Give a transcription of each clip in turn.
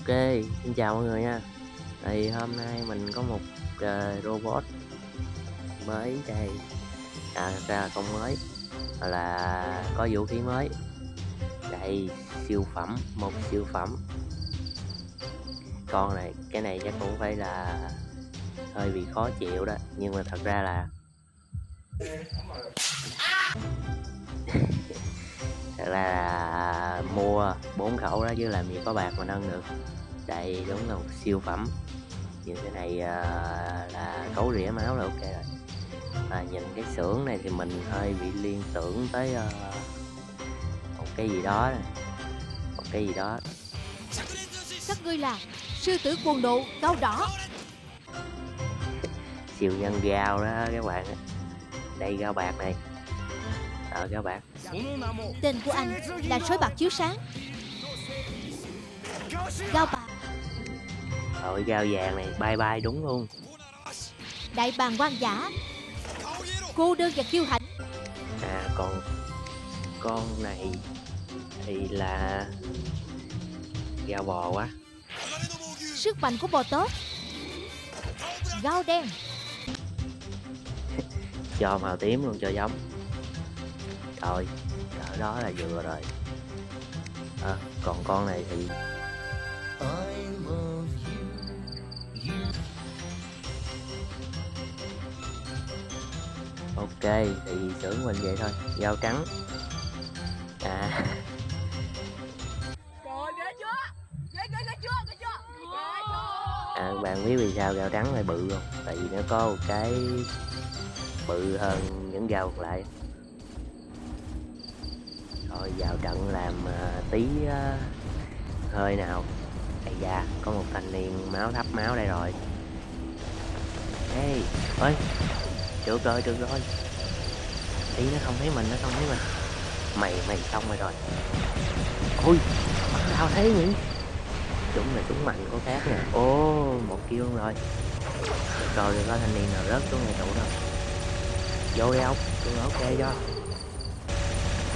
Ok, xin chào mọi người nha. Thì hôm nay mình có một uh, robot mới đây À thật ra là mới là có vũ khí mới. Đây, siêu phẩm, một siêu phẩm. Con này, cái này chắc cũng phải là hơi bị khó chịu đó Nhưng mà thật ra là thật ra là mua bốn khẩu đó chứ làm gì có bạc mà nâng được. Đây đúng là một siêu phẩm. Như thế này uh, là cấu rỉa máu là ok rồi. À, nhìn cái xưởng này thì mình hơi bị liên tưởng tới uh, một cái gì đó này. một cái gì đó. Các ngươi là sư tử quần độ cao đỏ. Siêu nhân gao đó các bạn. Đây gao bạc này. Ờ gao bạc tên của anh là sói bạc chiếu sáng. Gao bạc. Rồi gao vàng này bye bye đúng luôn. Đại bàng quan giả. Cô đơn và kiêu hãnh. À còn con này thì là gao bò quá. Sức mạnh của bò tớp gao đen. Cho màu tím luôn cho giống rồi cỡ đó là vừa rồi. À, còn con này thì ok thì xưởng mình vậy thôi. Dao trắng. À. À bạn biết vì sao gạo trắng lại bự không? Tại vì nó có một cái bự hơn những gạo còn lại thôi vào trận làm uh, tí uh, hơi nào. Ây da có một thanh niên máu thấp máu đây rồi. Hey ơi được rồi được rồi tí nó không thấy mình nó không thấy mình. Mày mày xong rồi rồi. Ôi tao sao nhỉ? Chúng là chúng mạnh của khác nè. Ô một kêu luôn rồi. Rồi có thanh niên nào rớt xuống ngay trụ đâu vô đi ông. Tôi ok cho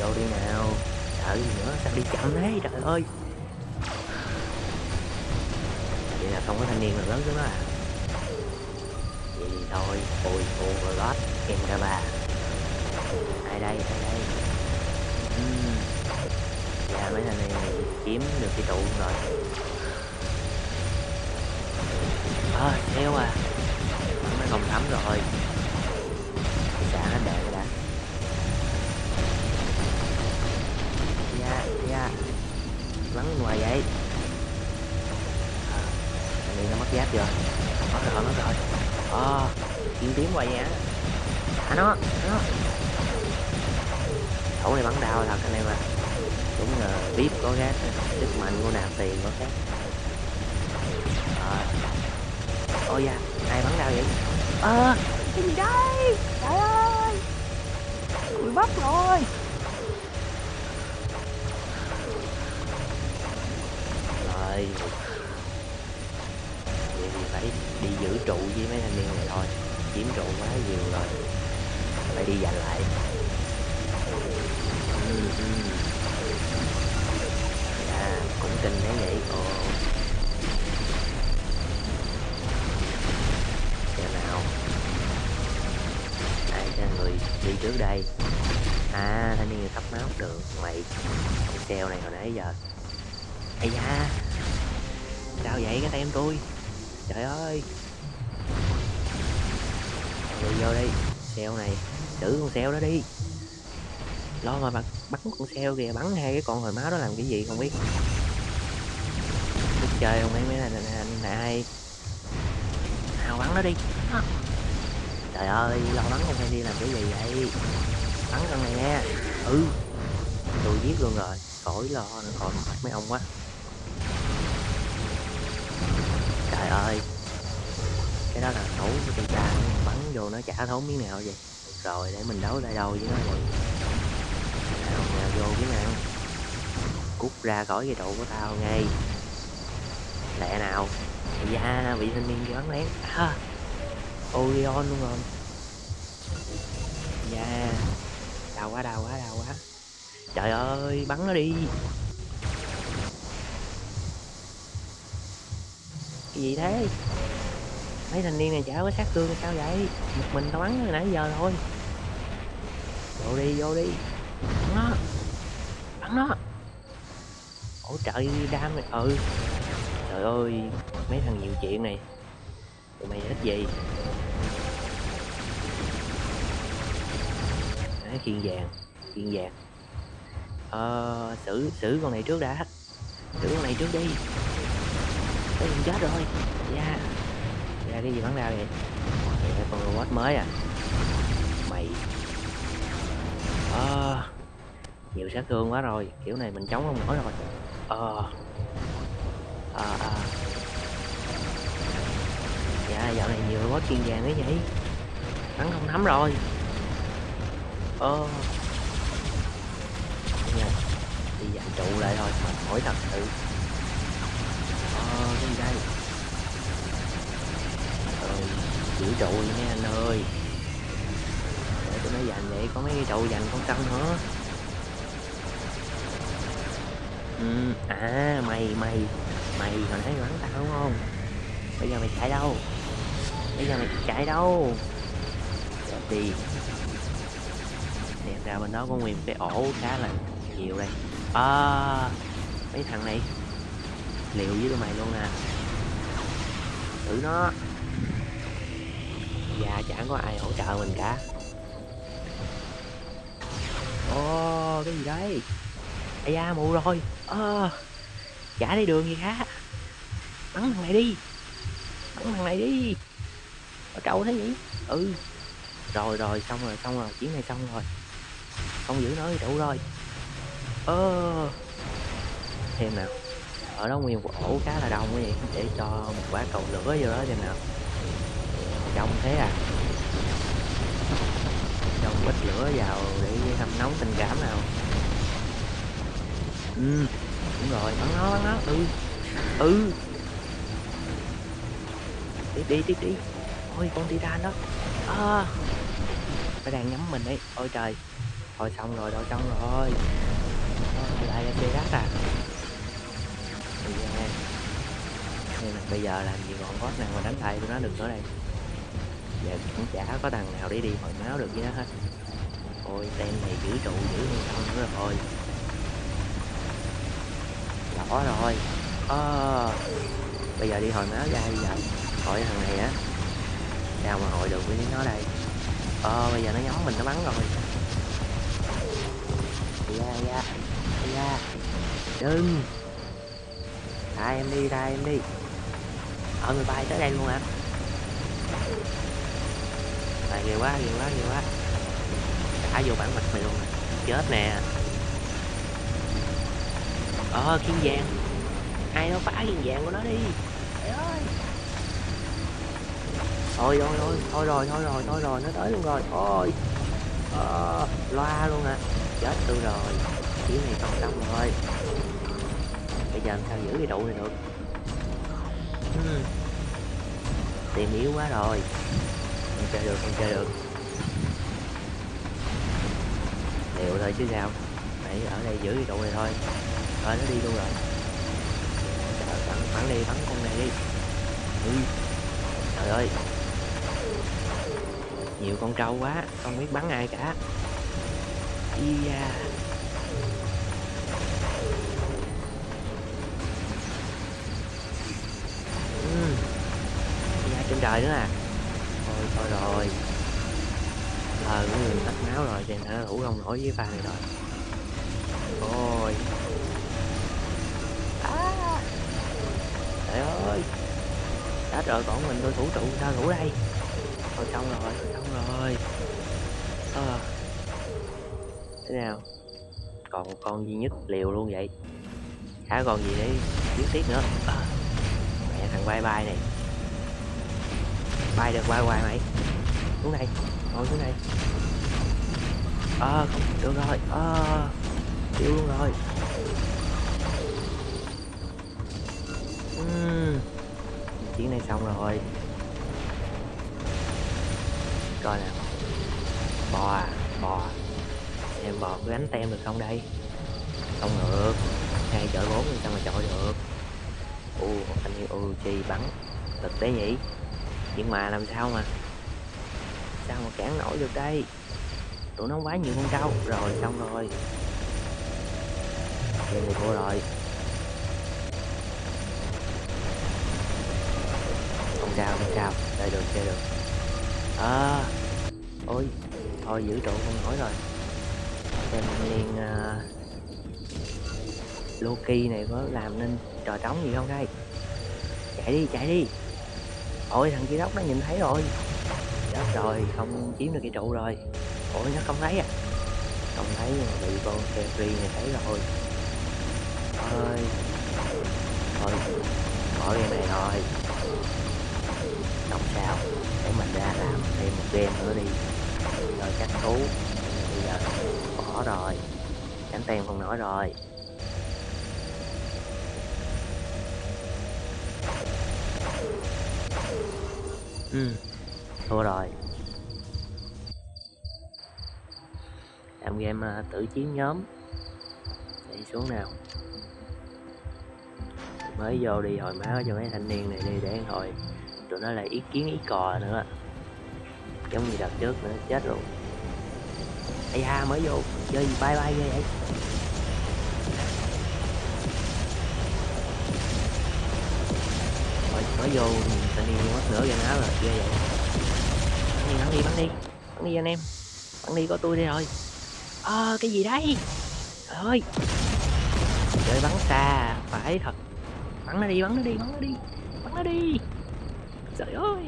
vô đi nào. Sợ gì nữa sao đi chậm thế trời ơi. Vậy là không có thanh niên nào lớn xuống à. Vậy thì thôi ôi ô rồi gót em ca bà. Ai đây ai đây? Uhm. dạ mấy thanh niên này chiếm được cái trụ rồi. Ờ, à, theo à. Mấy không thấm rồi. Lắng ngoài vậy. À, anh nó mất giáp chưa? Mất rồi mất rồi. Ờ kiếm tiến ngoài vậy à nó nó khẩu này bắn đau thật anh em à đúng là vip có gác sức mạnh của nạp tiền có khác à. Ờ. ôi da ai bắn đau vậy? Ờ. À, cái gì đây? Trời ơi! Bị bắt rồi! Đi. Vậy thì phải đi giữ trụ với mấy thanh niên này thôi. Chiếm trụ quá nhiều rồi. Phải đi giành lại. À cũng kinh thế vậy ồ. Xem nào. Ai cho người đi trước đây? À thanh niên thấp thắp máu. Được, mày. Cái xeo này hồi nãy giờ. Ây da sao vậy cái tem tôi? Trời ơi. Vô vô đi xeo này xử con xeo đó đi. Lo mà bắn bắn con xeo kìa bắn hai cái con hồi máu đó làm cái gì không biết. Thích chơi không mấy mấy này là ai nào bắn nó đi. Trời ơi lo bắn không hay đi làm cái gì vậy? Bắn con này nha. Ừ. Tôi giết luôn rồi. Khỏi lo nữa còn mấy ông quá trời ơi. Cái đó là thủ của chúng ta bắn vô nó chả thốn miếng nào vậy. Rồi để mình đấu tay đâu với nó vậy? Nào nào vô cái nào cút ra khỏi cái trụ của tao ngay. Lẹ nào. Da bị thanh niên bắn lén. À, Orion luôn rồi. Da. Đau quá đau quá đau quá. Trời ơi bắn nó đi. Gì thế? Mấy thanh niên này chả có sát thương sao vậy? Một mình tao bắn từ nãy giờ thôi. Vô đi vô đi. Bắn nó. Bắn nó. Hỗ trợ đam này. Ừ. Trời ơi mấy thằng nhiều chuyện này. Tụi mày thích gì? Đấy, khiên vàng khiên vàng. Ờ xử xử con này trước đã. Xử con này trước đi. Ôi mình chết rồi. Da ra cái gì bắn ra vậy? Vậy con robot mới à? Mày. Ờ. Nhiều sát thương quá rồi. Kiểu này mình chống không nổi rồi. Ờ. Ờ à. dạ dạo này nhiều robot chuyên vàng đấy vậy bắn không thấm rồi. Ờ. Nha đi dành trụ lại thôi, mệt mỏi thật sự ờ cái gì đây ờ giữ trụ nha anh ơi. Để tụi nó dành vậy có mấy cái trụ dành con trăng nữa. Ừ à mày mày mày hồi nãy bắn tao đúng không? Bây giờ mày chạy đâu? Bây giờ mày chạy đâu? Chạy đi. Xem ra bên đó có nguyên cái ổ khá là nhiều đây. À, mấy thằng này liều với tụi mày luôn nè. Thử nó. Dạ chẳng có ai hỗ trợ mình cả. Ồ cái gì đấy? Ây da mù rồi. À, chả đi đường gì cả. bắn thằng này đi. Bắn thằng này đi. Ở trâu thế nhỉ ừ. Rồi rồi xong rồi xong rồi. Chuyến này xong rồi. Không giữ nó đủ rồi. Ơ thêm nào ở đó nguyên một ổ khá là đông vậy để cho một quả cầu lửa vô đó cho nào trong thế à. Trong ít lửa vào để hâm nóng tình cảm nào. Ừ đúng rồi bắn nó bắn nó. Ừ ừ. Đi đi đi đi. Ôi con titan đó. À, nó đang nhắm mình đấy ôi trời. Thôi xong rồi đâu xong rồi. Bây giờ làm gì còn có nào mà đánh thầy tụi nó được nữa đây. Giờ cũng chả có thằng nào để đi hồi máu được với nó hết. Ôi tem này giữ trụ giữ không sao nữa rồi. Rõ rồi. À, bây giờ đi hồi máu ra bây giờ. Hỏi thằng này á. Sao mà hội được với nó đây? Ờ bây giờ nó nhóm mình nó bắn rồi. Ra ra ra đừng. Thả em đi thả em đi ở người bay tới đây luôn hả? À, ghê quá ghê quá ghê quá. Thả vô bản mặt mày luôn à. chết nè. Ờ kiên vàng. Ai đó phá kiên vàng của nó đi. Trời ơi. Thôi thôi thôi thôi rồi thôi rồi thôi rồi nó tới luôn rồi. Thôi. Ờ, loa luôn à, chết tôi rồi. Chuyến này không xong rồi. Bây giờ làm sao giữ cái đủ này được? Hmm. tiền yếu quá rồi. Không chơi được không chơi được. Liệu thôi chứ sao? Phải ở đây giữ cái trụ này thôi. Thôi nó đi luôn rồi. Bắn, bắn đi bắn con này đi. Ừ. trời ơi. Nhiều con trâu quá không biết bắn ai cả. Yeah. Trên trời nữa à? Thôi thôi rồi. Ờ của người tắt máu rồi chàng đã thủ không nổi với pha này rồi. Ôi. À. Trời ơi. Đã rồi còn mình tôi thủ trụ sao thủ đây? Thôi xong rồi xong rồi. À thế nào? Còn con duy nhất liều luôn vậy? Chả còn gì để giết tiếp nữa. À, mẹ thằng bay bay này bay được bay hoài mày. Xuống này, ngồi xuống này, ờ à, không được rồi ờ à, chịu luôn rồi. Uhm. chuyến này xong rồi. Coi nào. Bò à bò à. em bò bọt gánh tem được không đây? Không được. Hai chở bốn sao mà chọi được? U anh như chi bắn. Thực tế nhỉ? Nhưng mà làm sao mà sao mà cản nổi được đây? Tụi nó quá nhiều con trâu. Rồi xong rồi. Chơi người thua rồi. Không sao không sao. Chơi được chơi được. À ôi thôi giữ trụ không nổi rồi. Xem liền uh, à, Loki này có làm nên trò trống gì không đây? Chạy đi chạy đi ôi, thằng kia đốc nó nhìn thấy rồi. Chết rồi, không chiếm được cái trụ rồi. Ôi nó không thấy à? Không thấy, nhưng mà bị con Kefri này thấy rồi. Ơi thôi. Bỏ game này rồi. Không sao. Để mình ra làm thêm một game nữa đi. Rồi, chắc thú. Bây giờ bỏ rồi. Cánh tem không nói rồi. Ừ. Thua rồi. Làm game à, tự chiến nhóm. Đi xuống nào. Mới vô đi, hồi máu cho mấy thanh niên này đi để hồi tụi nó lại ý kiến ý cò nữa. Giống như đợt trước nữa, chết luôn. Ây ha mới vô chơi gì bay bay ghê vậy? Nó vô thanh niên mất nửa gần áo rồi ghê vậy. Bắn đi bắn đi bắn đi. Bắn đi anh em. Bắn đi có tôi đây rồi. À, cái gì đấy trời ơi. Chơi bắn xa phải thật. Bắn nó đi bắn nó đi bắn nó đi. Bắn nó đi. Trời ơi.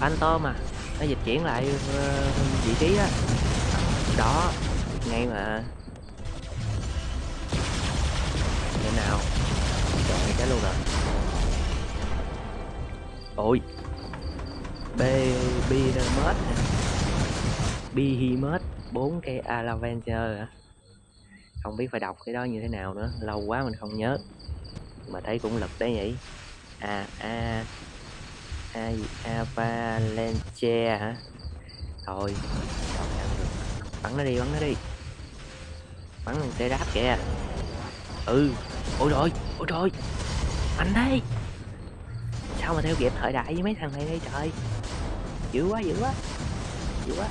Anh to mà nó dịch chuyển lại uh, vị trí á. Đó ngay mà. Thế nào? Trời cái luôn rồi ôi. B behemoth behemoth bốn cây alaventure hả? Không biết phải đọc cái đó như thế nào nữa, lâu quá mình không nhớ. Mà thấy cũng lực đấy nhỉ? A a a avalanche hả? Thôi bắn nó đi, bắn nó đi. Bắn thằng tê đáp kìa. Ừ. Ôi rồi ôi rồi anh đây sao mà theo kịp thời đại với mấy thằng này đây, trời. Dữ quá dữ quá. Dữ quá.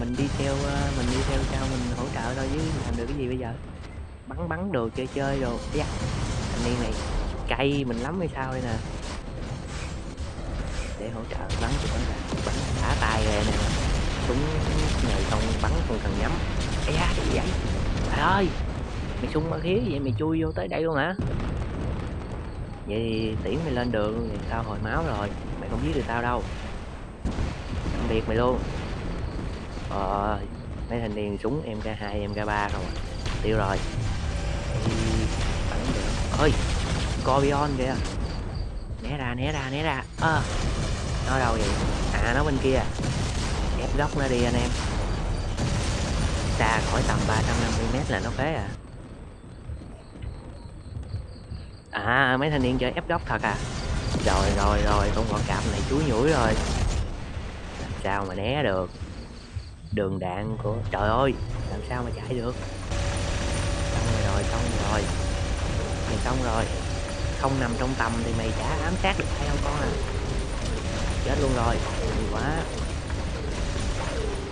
Mình đi theo ờ, mình đi theo sao mình hỗ trợ thôi chứ làm được cái gì bây giờ? Bắn bắn đồ chơi chơi đồ. Dạ. Thanh niên này cay mình lắm hay sao đây nè? Để hỗ trợ bắn cho bắn bắn thả tay rồi nè. Súng này không bắn không cần nhắm. Ây da, cái gì vậy? Trời ơi. Mày sung ma khí vậy mày chui vô tới đây luôn hả? Vậy thì tiễn mày lên đường luôn tao hồi máu rồi mày không giết được tao đâu. Tạm biệt mày luôn. Ờ mấy thanh niên súng mk 2 mk 3 không à? Tiêu rồi. Bắn được. Ơi Corbion kìa. Né ra né ra né ra. Ơ à, nó đâu vậy? À nó bên kia. Ép góc nó đi anh em. Xa khỏi tầm 350m là nó phế à à mấy thanh niên chơi ép góc thật à? Rồi rồi rồi, con bọ cạp này chuối nhủi rồi. Làm sao mà né được? Đường đạn của trời ơi, làm sao mà chạy được? Xong rồi rồi xong rồi. Mày xong rồi. Không nằm trong tầm thì mày chả ám sát được hay không con à. Chết luôn rồi nhiều quá.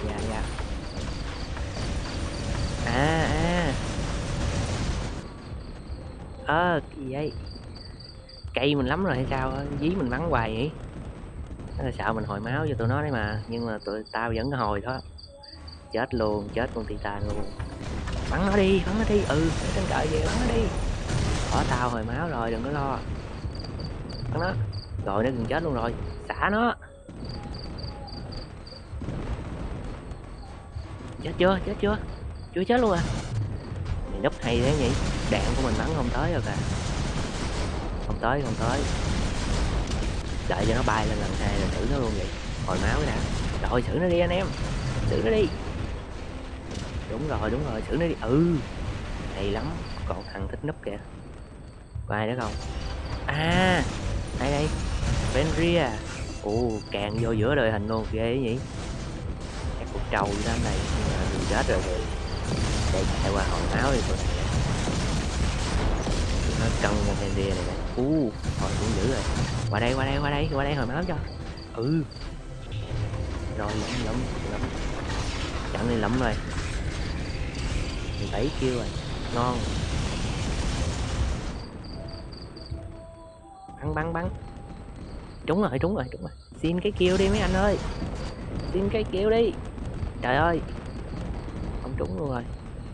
Dạ dạ. À à. Ờ, ơ à, gì vậy? Cây mình lắm rồi hay sao dí mình bắn hoài nhỉ nó là sợ mình hồi máu cho tụi nó đấy mà nhưng mà tụi tao vẫn hồi đó. Chết luôn chết con titan luôn. Bắn nó đi bắn nó đi. Ừ trên trời về bắn nó đi. Bỏ tao hồi máu rồi đừng có lo. Bắn nó. Rồi nó gần chết luôn rồi. Xả nó. Chết chưa? Chết chưa? Chưa chết luôn à? Mày núp hay thế nhỉ? Đạn của mình bắn không tới rồi kìa. Không tới không tới. Đợi cho nó bay lên lần hai là thử nó luôn vậy. Hồi máu đã rồi xử nó đi anh em. Xử nó đi. Đúng rồi đúng rồi xử nó đi. Ừ. Hay lắm. Còn thằng thích núp kìa. Có ai nữa không? À đây đây? Fenrir à? ồ càng vô giữa đời hình luôn ghê ấy nhỉ? Chắc cuộc trầu gì lắm này. Nhưng mà mình chết rồi kìa, để chạy qua hòn áo đi. tụi nó cân một rèn rìa này này u thôi cũng dữ rồi. Qua đây qua đây qua đây qua đây hồi máu cho. Ừ. Rồi lẫm lẫm lắm chặn đi lẫm rồi. 17 kêu rồi. Ngon. Bắn bắn bắn. Trúng rồi trúng rồi trúng rồi. Xin cái kêu đi mấy anh ơi. Xin cái kêu đi. Trời ơi. Không trúng luôn rồi.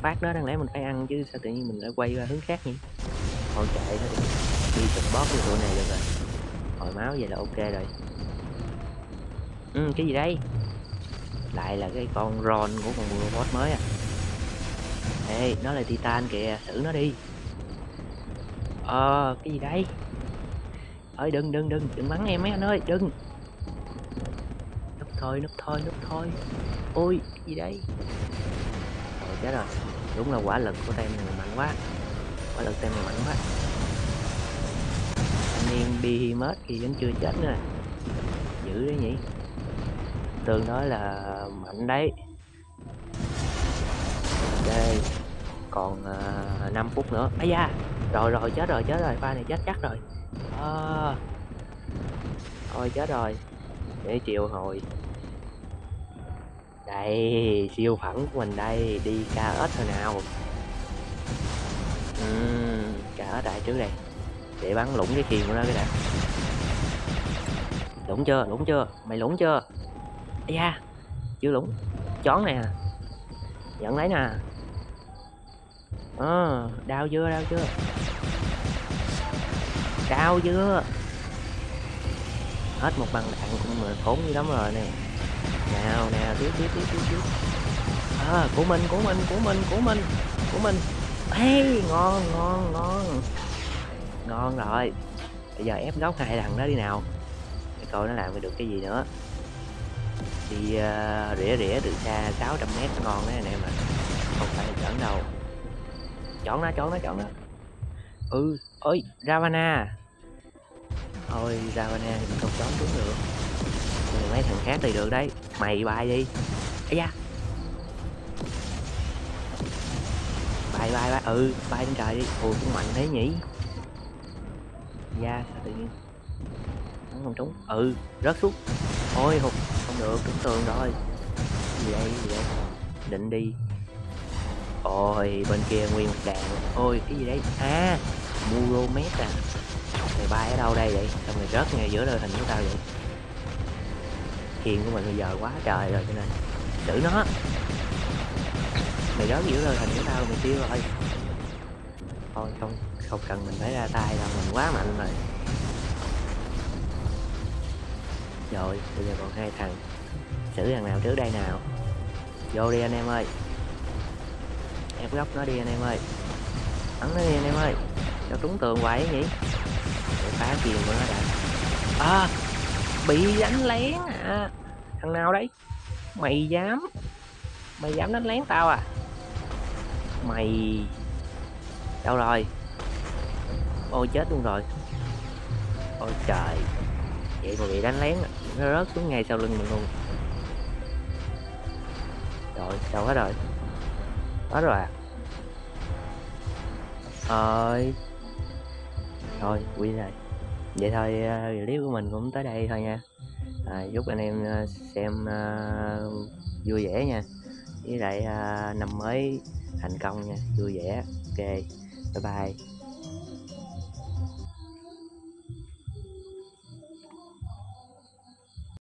Phát đó đáng lẽ mình phải ăn chứ sao tự nhiên mình lại quay qua hướng khác nhỉ? Thôi chạy nó đi. Đi từng bóp cái tụi này được rồi. Hồi máu vậy là ok rồi. Ừ cái gì đây? Lại là cái con ron của con robot mới à. Ê, nó là titan kìa xử nó đi. Ờ cái gì đây? Ơi, đừng đừng đừng đừng bắn em mấy anh ơi, đừng. Núp thôi núp thôi núp thôi. Ôi, cái gì đây? Rồi chết rồi. Đúng là quả lực của tem này mạnh quá quả lực tem này mạnh quá anh em mất thì vẫn chưa chết nữa. Dữ đấy nhỉ? Tương đối là mạnh đấy. Ok còn à, uh, 5 phút nữa. Ấy da! Rồi rồi chết rồi chết rồi. Pha này chết chắc rồi. À, thôi chết rồi. Để chiều hồi. Đây siêu phẩm của mình đây. Đi ca ít thôi nào? Uhm, đại trước đây để bắn lũng cái kiềm của nó cái đã. Lũng chưa? Lũng chưa? Mày lũng chưa? Ây da chưa lũng chón nè nhận à. lấy nè. Ờ à, đau chưa? Đau chưa? Đau chưa? Hết một bằng đạn cũng mà thốn như lắm rồi nè. Nào nào tiếp tiếp tiếp tiếp tiếp. À, của mình của mình của mình của mình của mình hey, ngon ngon ngon. Ngon rồi. Bây giờ ép góc hai thằng đó đi nào. Để coi nó làm được cái gì nữa. Đi uh, rỉa rỉa từ xa 600 mét ngon đấy anh em ạ. Không phải là chọn đâu. Chọn nó chọn nó chọn nó. Ừ ơi Ravana. Thôi Ravana thì mình không chọn trúng được. Mấy thằng khác thì được đấy. Mày bay đi. Ấy da. Bay bay bay ừ bay lên trời. Đi ui cũng mạnh thế nhỉ? Da, sao tự nhiên? Bắn không trúng. Ừ rớt xuống. Thôi hụt, không được, trúng tường rồi. Gì đây gì đây? Định đi. Ôi, bên kia nguyên một đàn. Ôi, cái gì đấy à Muromet à. Mày bay ở đâu đây vậy? Sao mày rớt ngay giữa đời hình của tao vậy? Hiền của mình bây giờ quá trời rồi, cho nên. Xử nó mày rớt giữ rồi hình của tao mày tiêu rồi. Thôi, không không cần mình phải ra tay đâu, mình quá mạnh rồi. Rồi, bây giờ còn hai thằng. Xử thằng nào trước đây nào? Vô đi anh em ơi. Em góc nó đi anh em ơi. Bắn nó đi anh em ơi. Cho trúng tường hoài ấy nhỉ để phá kiềm của nó đã à bị đánh lén à. Thằng nào đấy? Mày dám mày dám đánh lén tao à? Mày. Đâu rồi? Ôi chết luôn rồi. Ôi trời. Vậy mà bị đánh lén nó rớt xuống ngay sau lưng mình luôn. Rồi đâu hết rồi? Hết rồi à? Ơi thôi quy rồi. Vậy thôi uh, clip của mình cũng tới đây thôi nha. À, chúc anh em uh, xem uh, vui vẻ nha. Với lại uh, năm mới thành công nha vui vẻ ok bye bye.